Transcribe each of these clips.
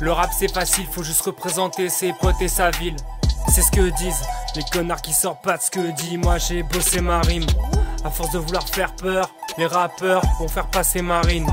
Le rap c'est facile, faut juste représenter ses potes et sa ville. C'est ce que disent les connards qui sortent pas de ce que dit. Moi j'ai bossé ma rime. À force de vouloir faire peur, les rappeurs vont faire passer ma rime.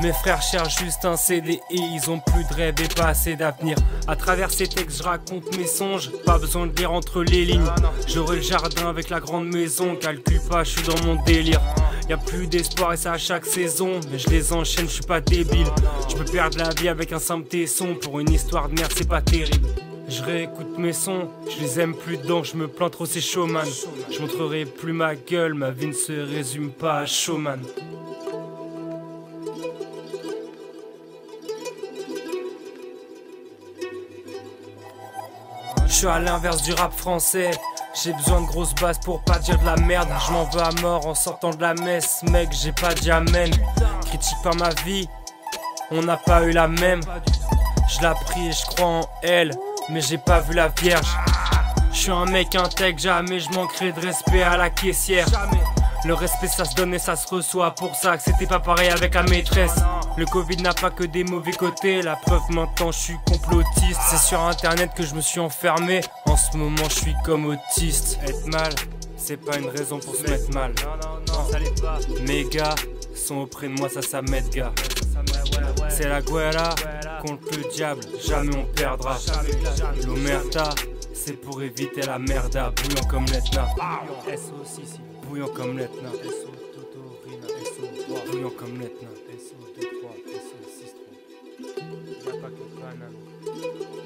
Mes frères cherchent juste un CD et ils ont plus de rêve et pas assez d'avenir. À travers ces textes, je raconte mes songes. Pas besoin de lire entre les lignes. J'aurai le jardin avec la grande maison. Calcule pas, je suis dans mon délire. Y a plus d'espoir et ça à chaque saison. Mais je les enchaîne, je suis pas débile. Je peux perdre la vie avec un simple tesson. Pour une histoire de merde, c'est pas terrible. Je réécoute mes sons, je les aime plus dedans, je me plante trop ces showman. Je montrerai plus ma gueule, ma vie ne se résume pas à showman. Je suis à l'inverse du rap français. J'ai besoin de grosses basses pour pas dire de la merde. Je m'en veux à mort en sortant de la messe, mec. J'ai pas dit amen. Critique pas ma vie, on n'a pas eu la même. Je la prie et je crois en elle, mais j'ai pas vu la vierge. Je suis un mec intègre, jamais je manquerai de respect à la caissière. Le respect ça se donne et ça se reçoit. Pour ça que c'était pas pareil avec la maîtresse. Le Covid n'a pas que des mauvais côtés. La preuve maintenant je suis complotiste. C'est sur internet que je me suis enfermé. En ce moment je suis comme autiste. Être mal c'est pas une raison pour se mettre mal. Mes gars sont auprès de moi ça ça m'aide gars. C'est la guerra contre le diable. Jamais on perdra. L'omerta c'est pour éviter la merde comme l'Etna SO6 Bouillant comme l'Etna. SO Totorina. SO Bouillant comme l'Etna. SO 23. SO 63. Y'a pas que Panam. CLF s'élève. Y'a pas que